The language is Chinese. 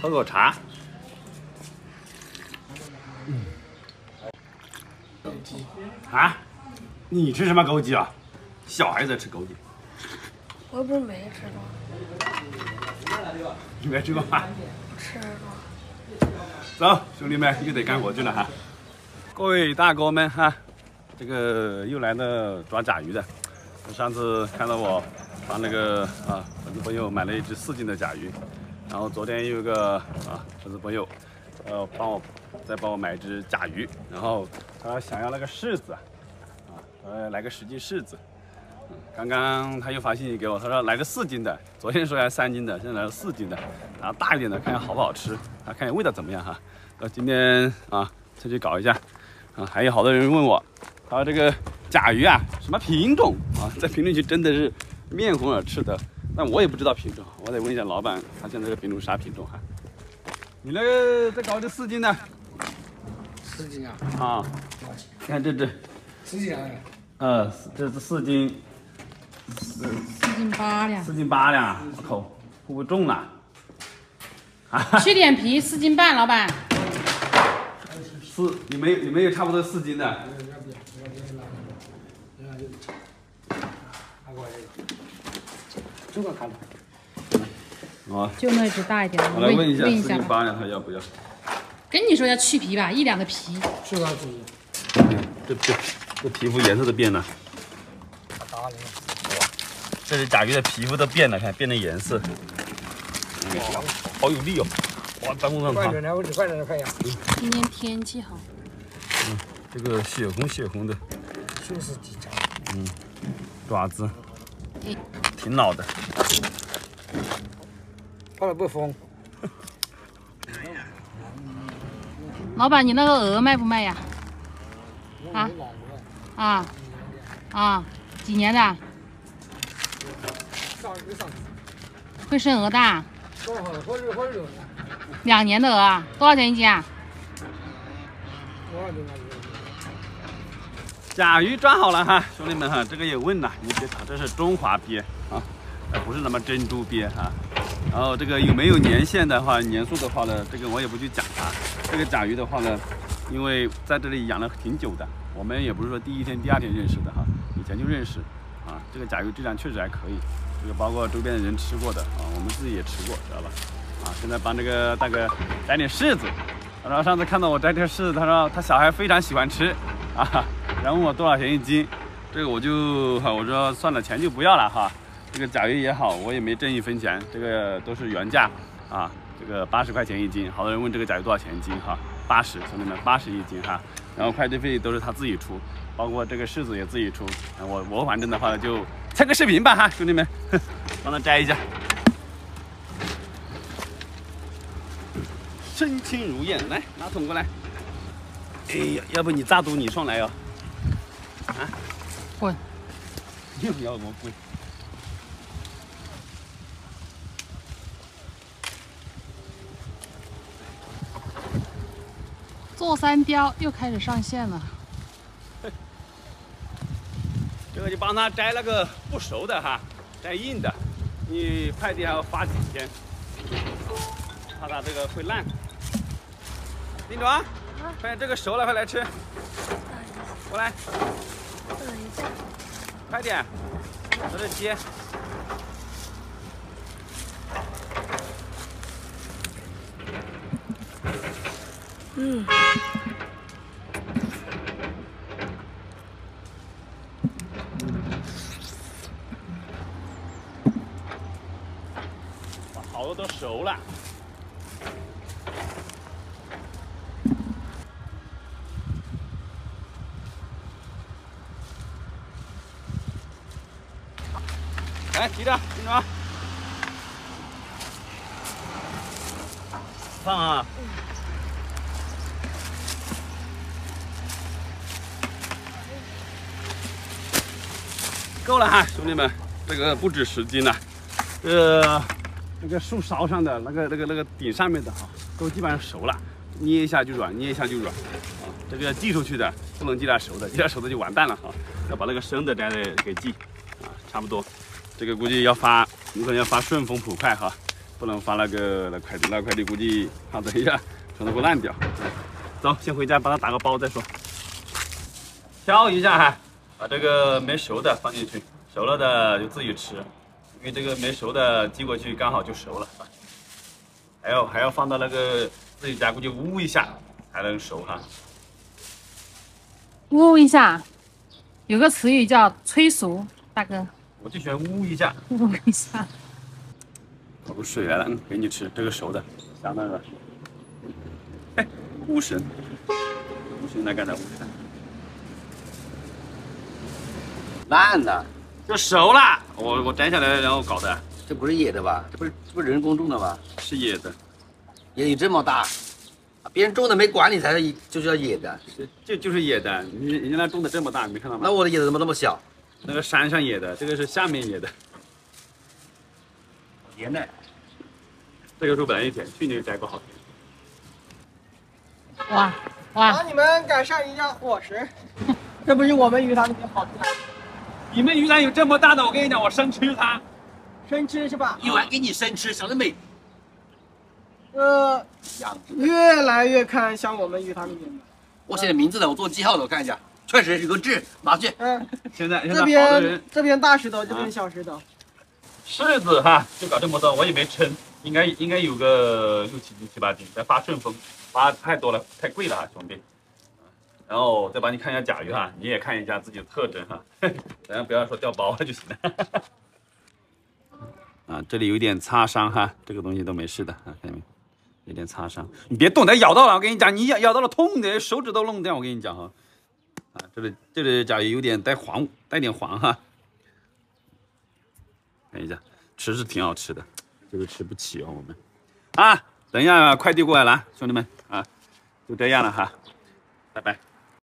喝口茶。嗯。啊？你吃什么枸杞啊？小孩子吃枸杞。我不是没吃过。你没吃过吗？吃过。走，兄弟们又得干活去了哈！各位大哥们哈，这个又来了抓甲鱼的。上次看到我帮那个啊粉丝朋友买了一只四斤的甲鱼，然后昨天又有个啊粉丝朋友呃帮我再帮我买一只甲鱼，然后他想要那个柿子啊，呃来个十斤柿子。刚刚他又发信息给我，他说来个四斤的，昨天说要三斤的，现在来了四斤的，然后大一点的，看看好不好吃，啊，看看味道怎么样哈。那今天啊，再去搞一下，啊，还有好多人问我，他说这个甲鱼啊，什么品种啊，在评论区真的是面红耳赤的，但我也不知道品种，我得问一下老板，他现在这个品种啥品种哈？你那个再搞这四斤的，四斤啊？啊，你看这只，四斤啊？呃，这是四斤。四四斤八两，四斤八两，我靠，会不会重了？去点皮，四斤半，老板。四，你没有有没有差不多四斤的？这个看了。啊，就那只大一点的。我来问一下，四斤八两他要不要？跟你说要去皮吧，一两的皮。是啊，主这这这皮肤颜色都变了。这是甲鱼的皮肤都变了，看变了颜色，好有力哦！哇，弹幕上快点来，我快点拍呀！今天天气好。嗯，这个血红血红的，就是几张。嗯，爪子，挺老的。怕了不疯。老板，你那个鹅卖不卖呀？啊？啊？啊？几年的？会生鹅蛋？两年的鹅，多少钱一斤啊？甲鱼抓好了哈，兄弟们哈，这个也问了，你别吵，这是中华鳖啊，不是什么珍珠鳖哈。然后这个有没有年限的话，年数的话呢，这个我也不去讲它。这个甲鱼的话呢，因为在这里养了挺久的，我们也不是说第一天、第二天认识的哈，以前就认识啊。这个甲鱼质量确实还可以。这个包括周边的人吃过的啊，我们自己也吃过，知道吧？啊，现在帮这个大哥摘点柿子。然后上次看到我摘点柿子，他说他小孩非常喜欢吃啊，然后问我多少钱一斤，这个我就哈，我说算了，钱就不要了哈。这个甲鱼也好，我也没挣一分钱，这个都是原价啊，这个八十块钱一斤。好多人问这个甲鱼多少钱一斤哈，八十，兄弟们，八十一斤哈。然后快递费都是他自己出，包括这个柿子也自己出。我我反正的话就。拍个视频吧哈，兄弟们，帮他摘一下。身轻如燕，来拿桶过来。哎呀，要不你炸毒你上来哟。滚！又要我滚？坐山雕又开始上线了。这个就帮他摘那个不熟的哈，摘硬的，你快递还要发几天，怕他这个会烂。林总，快点这个熟了，快来吃。过来。快点，在这接。嗯。都熟了，来提着，听着，放啊！够了哈，兄弟们，这个不止十斤了，呃。那个树梢上的那个、那个、那个顶上面的哈，都基本上熟了，捏一下就软，捏一下就软，啊，这个要寄出去的，不能寄它熟的，寄它熟的就完蛋了哈，要把那个生的摘的给寄，啊，差不多，这个估计要发，有可能要发顺丰普快哈，不能发那个那快递，那快递估计好等一下全都给我烂掉。走，先回家帮他打个包再说。挑一下哈，把这个没熟的放进去，熟了的就自己吃，因为这个没熟的寄过去刚好就熟了。还要还要放到那个自己家估计捂一下才能熟哈。捂一下，有个词语叫催熟，大哥，我就喜欢呜一下，呜一下。倒出水来了，嗯，给你吃，这个熟的，相当的。哎，乌神，乌神来干啥？乌神烂的，就熟了，我我摘下来然后搞的，这不是野的吧？这不是这不是人工种的吧？是野的，野有这么大，别人种的没管理才是就叫野的。这这就是野的，你人家那种的这么大，你没看到吗？那我的野的怎么那么小？那个山上野的，这个是下面野的，甜的，这个树本来就甜，去年摘过好甜。哇哇帮，你们改善一下伙食，这不是我们鱼塘里面好的你们鱼塘有这么大的，我跟你讲，我生吃它。生吃是吧？一碗给你生吃，想得美？呃，想越来越看像我们鱼塘里面的。我写的名字的，我做记号的，我看一下，确实有个痣，拿去。嗯，现在这边这边大石头，这边小石头。柿子哈，就搞这么多，我也没称，应该应该有个六七斤七八斤，再发顺丰，发太多了，太贵了啊，兄弟。然后再帮你看一下甲鱼哈，你也看一下自己的特征哈，咱下不要说掉包了就行了。啊，这里有点擦伤哈，这个东西都没事的啊，看见没？有点擦伤，你别动，它咬到了，我跟你讲，你咬咬到了痛的，手指都弄掉，我跟你讲哈。这里这里甲鱼有点带黄，带点黄哈。看一下，吃是挺好吃的，这个吃不起哦，我们。啊，等一下快递过来了，兄弟们啊，就这样了哈，拜拜。